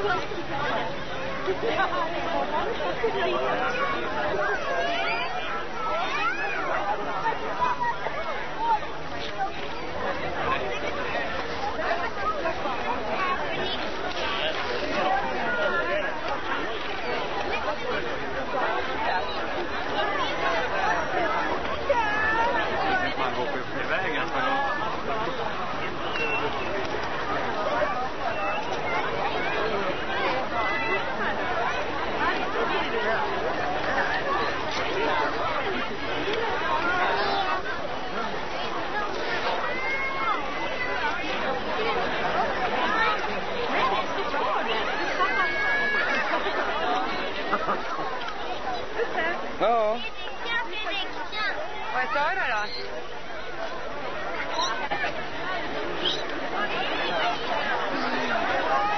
Thank you. no. Oh. Vad sa du då?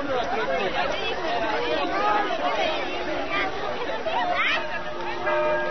Thank you.